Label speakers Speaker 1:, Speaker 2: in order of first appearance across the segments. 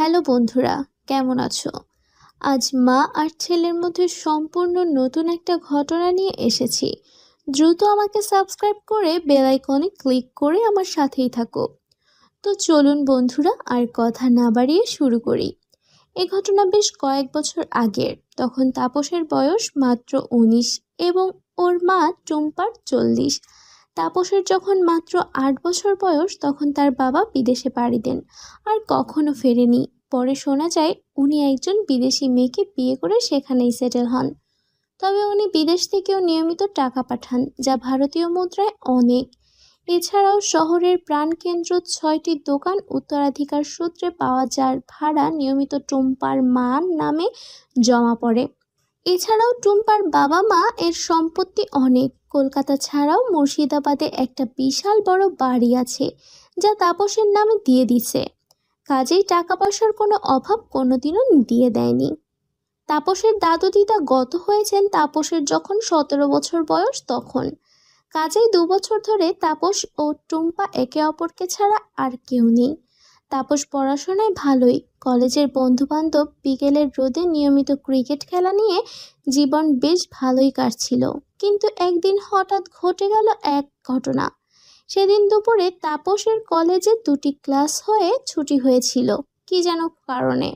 Speaker 1: Hello বন্ধুরা, কেমন আছো? আজ মা আর ছেলের মধ্যে সম্পূর্ণ নতুন একটা ঘটনা নিয়ে এসেছি। দ্রুত আমাকে সাবস্ক্রাইব করে বেল আইকনে ক্লিক করে আমার সাথেই থাকো। তো চলুন বন্ধুরা, আর কথা না বাড়িয়ে শুরু করি। এ ঘটনা বেশ কয়েক বছর আগের। তখন তাপসের বয়স মাত্র উনিশ এবং ওর মা টুম্পার চল্লিশ। তাপসের যখন মাত্র আট বছর বয়স, তখন তার বাবা বিদেশে পাড়ি দেন। আর কখনো ফেরেনি। পরে শোনা যায়, উনি একজন বিদেশি মেয়েকে বিয়ে করে সেখানেই সেটেল হন। তবে উনি বিদেশ থেকেও নিয়মিত টাকা পাঠান, যা ভারতীয় মুদ্রায় অনেক। এছাড়াও শহরের প্রাণকেন্দ্র ছয়টি দোকান উত্তরাধিকার সূত্রে পাওয়া যার ভাড়া নিয়মিত টুম্পার মান নামে জমা পড়ে। এছাড়াও টুম্পার বাবা মা এর সম্পত্তি অনেক। কলকাতা ছাড়াও মুর্শিদাবাদে একটা বিশাল বড় বাড়ি আছে, যা তাপসের নামে দিয়ে দিছে। কাজেই টাকা পয়সার কোনো অভাব কোনোদিনও দিয়ে দেয়নি। তাপসের দাদু দিদা গত হয়েছেন তাপসের যখন সতেরো বছর বয়স তখন। কাজেই দু বছর ধরে তাপস ও টুম্পা একে অপরকে ছাড়া আর কেউ নেই। তাপস পড়াশোনায় ভালোই। কলেজের বন্ধুবান্ধব বিকেলের রোদে নিয়মিত ক্রিকেট খেলা নিয়ে জীবন বেশ ভালোই কাটছিল। কিন্তু একদিন হঠাৎ ঘটে গেল এক ঘটনা। সেদিন দুপুরে তাপসের কলেজে দুটি ক্লাস হয়ে ছুটি হয়েছিল। কি যেন কারণে।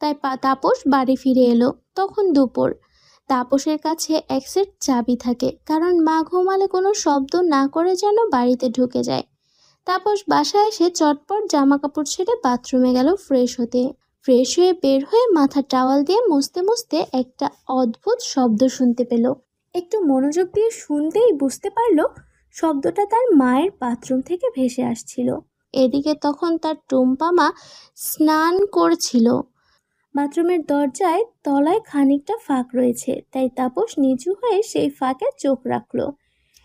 Speaker 1: তাই তাপস বাড়ি ফিরে এলো তখন দুপুর। তাপসের কাছে এক সেট চাবি থাকে। কারণ মা ঘুমালে কোনো শব্দ না করে যেন বাড়িতে ঢুকে যায়। তাপস বাসায় এসে চটপট জামা কাপড় ছেড়ে বাথরুমে গেল ফ্রেশ হতে। ফ্রেশ হয়ে বের হয়ে মাথা টাওয়াল দিয়ে মুছতে মুছতে একটা অদ্ভুত শব্দ শুনতে পেল। একটু মনোযোগ দিয়ে শুনতেই বুঝতে পারল শব্দটা তার মায়ের বাথরুম থেকে ভেসে আসছিল। এদিকে তখন তার টুম্পা মা স্নান করছিল। বাথরুমের দরজায় তলায় খানিকটা ফাঁক রয়েছে, তাই তাপস নিচু হয়ে সেই ফাঁকে চোখ রাখল।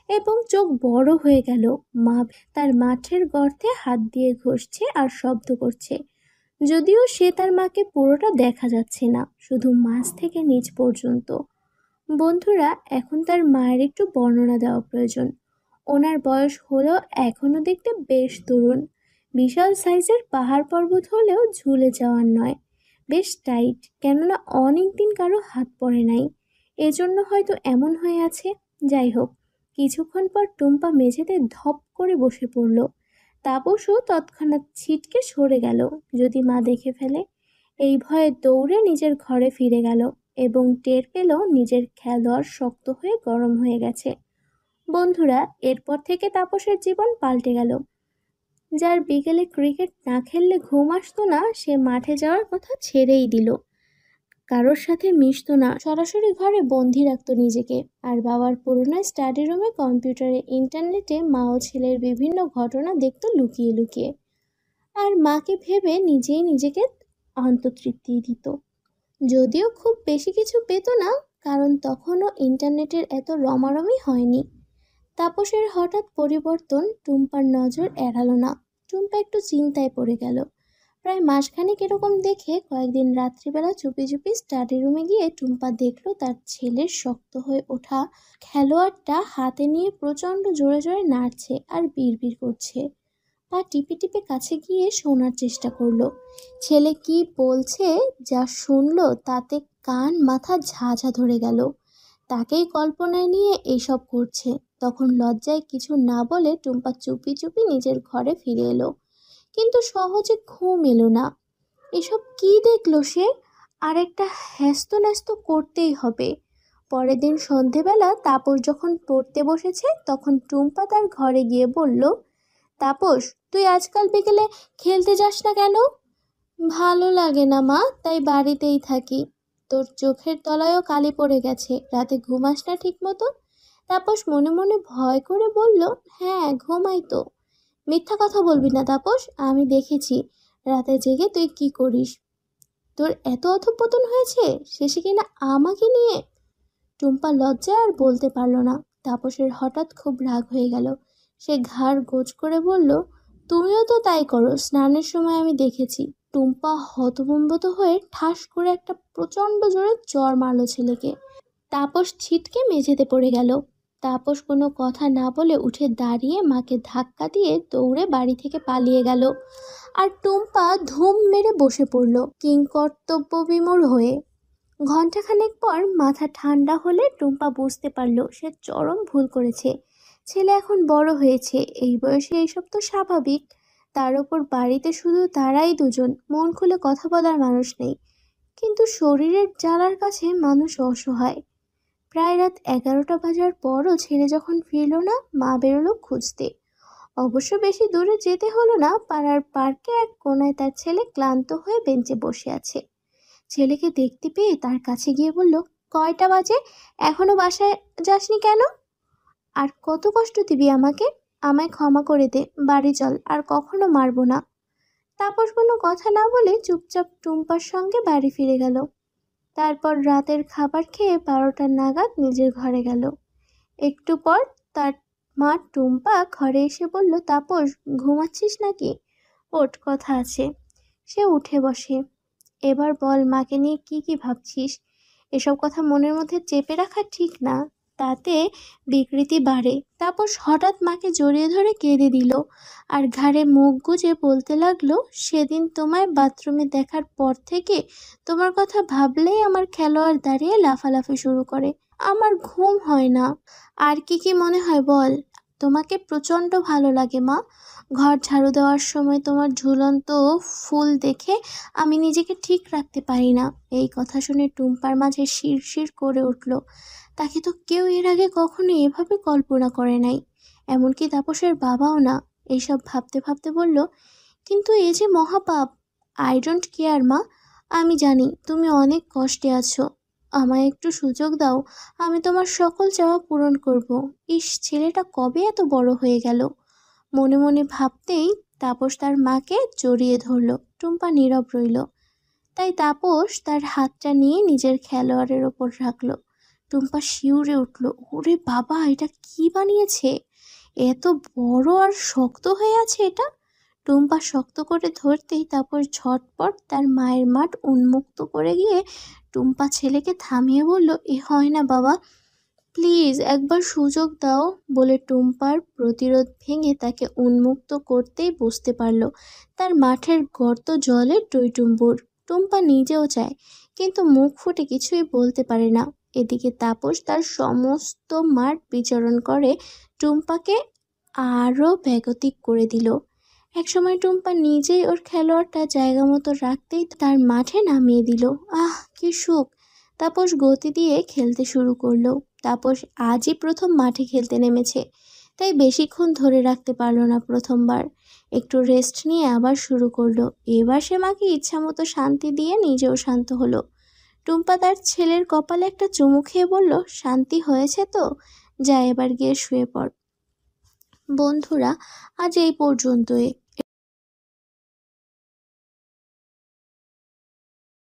Speaker 1: এবং চোখ বড় হয়ে গেল। মা তার মাঠের গর্তে হাত দিয়ে ঘষছে আর শব্দ করছে। যদিও সে তার মাকে পুরোটা দেখা যাচ্ছে না, শুধু মাছ থেকে নিচ পর্যন্ত। বন্ধুরা, এখন তার মায়ের একটু বর্ণনা দেওয়া প্রয়োজন। ওনার বয়স হলেও এখনও দেখতে বেশ তরুণ। বিশাল সাইজের পাহাড় পর্বত হলেও ঝুলে যাওয়ার নয়। বেশ টাইট, কেননা অনেক দিন কারও হাত পড়ে নাই। এজন্য হয়তো এমন হয়ে আছে। যাই হোক কিছুক্ষণ পর টুম্পা মেঝেতে ধপ করে বসে পড়ল। তাপসও তৎক্ষণাৎ ছিটকে সরে গেল, যদি মা দেখে ফেলে। এই ভয়ে দৌড়ে নিজের ঘরে ফিরে গেল এবং টের পেল নিজের খেলোয়াড় শক্ত হয়ে গরম হয়ে গেছে। বন্ধুরা, এরপর থেকে তাপসের জীবন পাল্টে গেল। যার বিকেলে ক্রিকেট না খেললে ঘুম আসতো না, সে মাঠে যাওয়ার কথা ছেড়েই দিল। কারোর সাথে মিশতো না। সরাসরি ঘরে বন্দি রাখতো নিজেকে। আর বাবার পুরোনো স্টাডি রুমে কম্পিউটারে, ইন্টারনেটে মা ও ছেলের বিভিন্ন ঘটনা দেখত লুকিয়ে লুকিয়ে। আর মাকে ভেবে নিজেই নিজেকে অন্ততৃপ্তি দিত। যদিও খুব বেশি কিছু পেত না, কারণ তখনও ইন্টারনেটের এত রমারমি হয়নি। তাপসের হঠাৎ পরিবর্তন টুম্পার নজর এড়ালো না। টুম্পা একটু চিন্তায় পড়ে গেল। প্রায় মাসখানেক এরকম দেখে কয়েকদিন রাত্রিবেলা চুপি চুপি স্টাডি রুমে গিয়ে টুম্পা দেখল তার ছেলের শক্ত হয়ে ওঠা খেলোয়াড়টা হাতে নিয়ে প্রচণ্ড জোরে জোরে নাড়ছে আর বিড়বিড় করছে। পা টিপে টিপে কাছে গিয়ে শোনার চেষ্টা করল। ছেলে কি বলছে যা শুনলো তাতে কান মাথা ঝাঝা ধরে গেল। তাকেই কল্পনায় নিয়ে এইসব করছে। তখন লজ্জায় কিছু না বলে টুম্পা চুপি চুপি নিজের ঘরে ফিরে এলো। কিন্তু সহজে ঘুম এলো না। এসব কি দেখল সে? আর একটা হ্যাস্ত ন্যস্ত করতেই হবে। পরের দিন সন্ধেবেলা তাপস যখন পড়তে বসেছে, তখন টুম্পা তার ঘরে গিয়ে বলল, তাপস, তুই আজকাল বিকেলে খেলতে যাস না কেন? ভালো লাগে না মা, তাই বাড়িতেই থাকি। তোর চোখের তলায়ও কালি পড়ে গেছে, রাতে ঘুমাস না ঠিক মতো তাপস মনে মনে ভয় করে বলল হ্যাঁ ঘুমাই তো। মিথ্যা কথা বলবি না তাপস, আমি দেখেছি। রাতে জেগে তুই কি করিস? তোর এত অধপতন হয়েছে, শেষে কিনা আমাকে নিয়ে? টুম্পা লজ্জায় আর বলতে পারল না। তাপসের হঠাৎ খুব রাগ হয়ে গেল। সে ঘাড় গোজ করে বলল, তুমিও তো তাই করো। স্নানের সময় আমি দেখেছি। টুম্পা হতভম্বত হয়ে ঠাস করে একটা প্রচণ্ড জোরে জ্বর মারল ছেলেকে। তাপস ছিটকে মেঝেতে পড়ে গেল। তাপস কোনো কথা না বলে উঠে দাঁড়িয়ে মাকে ধাক্কা দিয়ে দৌড়ে বাড়ি থেকে পালিয়ে গেল। আর টুম্পা ধুম মেরে বসে পড়ল, কিংকর্তব্য বিমূঢ় হয়ে। ঘণ্টাখানেক পর মাথা ঠান্ডা হলে টুম্পা বুঝতে পারল, সে চরম ভুল করেছে। ছেলে এখন বড় হয়েছে, এই বয়সে এইসব তো স্বাভাবিক। তার ওপর বাড়িতে শুধু তারাই দুজন, মন খুলে কথা বলার মানুষ নেই। কিন্তু শরীরের জ্বালার কাছে মানুষ অসহায়। প্রায় রাত এগারোটা বাজার পরও ছেলে যখন ফিরল না, মা বেরোলো খুঁজতে। অবশ্য বেশি দূরে যেতে হলো না, পাড়ার পার্কে এক কোনায় তার ছেলে ক্লান্ত হয়ে বেঞ্চে বসে আছে। ছেলেকে দেখতে পেয়ে তার কাছে গিয়ে বলল, কয়টা বাজে? এখনও বাসায় যাসনি কেন? আর কত কষ্ট দিবি আমাকে? আমায় ক্ষমা করে দে, বাড়ি চল, আর কখনো মারবো না। তাপস কোনো কথা না বলে চুপচাপ টুম্পার সঙ্গে বাড়ি ফিরে গেল। তারপর রাতের খাবার খেয়ে বারোটা নাগাদ নিজের ঘরে গেল। একটু পর তার মা টুম্পা ঘরে এসে বলল, তাপস, ঘুমাচ্ছিস নাকি? ওট, কথা আছে। সে উঠে বসে। এবার বল, মাকে নিয়ে কি কি ভাবছিস? এসব কথা মনের মধ্যে চেপে রাখা ঠিক না। তাতে বিকৃতি বাড়ে। তাপস হঠাৎ মাকে জড়িয়ে ধরে কেঁদে দিল আর ঘাড়ে মুখ গুজে বলতে লাগল, সেদিন তোমায় বাথরুমে দেখার পর থেকে তোমার কথা ভাবলেই আমার খেলোয়াড় দাঁড়িয়ে লাফালাফি শুরু করে। আমার ঘুম হয় না। আর কি কি মনে হয় বল? তোমাকে প্রচণ্ড ভালো লাগে মা। ঘর ঝাড়ু দেওয়ার সময় তোমার ঝুলন্ত ফুল দেখে আমি নিজেকে ঠিক রাখতে পারি না। এই কথা শুনে টুম্পার মাঝে শিরশির করে উঠল। তাকে তো কেউ এর আগে কখনো এভাবে কল্পনা করে নাই। এমনকি তাপসের বাবাও না এইসব ভাবতে ভাবতে বলল, কিন্তু এ যে মহাপাপ আই ডোন্ট কেয়ার মা। আমি জানি তুমি অনেক কষ্টে আছো। আমায় একটু সুযোগ দাও, আমি তোমার সকল চাওয়া পূরণ করব। ইস, ছেলেটা কবে এত বড় হয়ে গেল? মনে মনে ভাবতেই তাপস তার মাকে জড়িয়ে ধরল। টুম্পা নীরব রইল। তাই তাপস তার হাতটা নিয়ে নিজের খেলোয়াড়ের ওপর রাখল। টুম্পা শিউরে উঠল, ওরে বাবা, এটা কি বানিয়েছে? এত বড় আর শক্ত হয়ে আছে এটা? টুম্পা শক্ত করে ধরতেই তারপর ঝটপট তার মায়ের মাঠ উন্মুক্ত করে গিয়ে টুম্পা ছেলেকে থামিয়ে বলল, এ হয় না বাবা, প্লিজ একবার সুযোগ দাও বলে টুম্পার প্রতিরোধ ভেঙে তাকে উন্মুক্ত করতেই বুঝতে পারল। তার মাঠের গর্ত জলে টইটুম্বুর। টুম্পা নিজেও চায়, কিন্তু মুখ ফুটে কিছুই বলতে পারে না। এদিকে তাপস তার সমস্ত মাঠ বিচরণ করে টুম্পাকে আরও ব্যাগতিক করে দিল। একসময় টুম্পা নিজেই ওর খেলোয়াড়টা জায়গা মতো রাখতেই তার মাঠে নামিয়ে দিল। আহ, কি সুখ। তাপস গতি দিয়ে খেলতে শুরু করল। তাপস আজই প্রথম মাঠে খেলতে নেমেছে, তাই বেশিক্ষণ ধরে রাখতে পারল না প্রথমবার। একটু রেস্ট নিয়ে আবার শুরু করল। এবার সে মাকে ইচ্ছা মতো শান্তি দিয়ে নিজেও শান্ত হলো। টুম্পা তার ছেলের কপালে একটা চুমু খেয়ে বলল, শান্তি হয়েছে তো? যা এবার গিয়ে শুয়ে পড়। বন্ধুরা, আজ এই পর্যন্তই।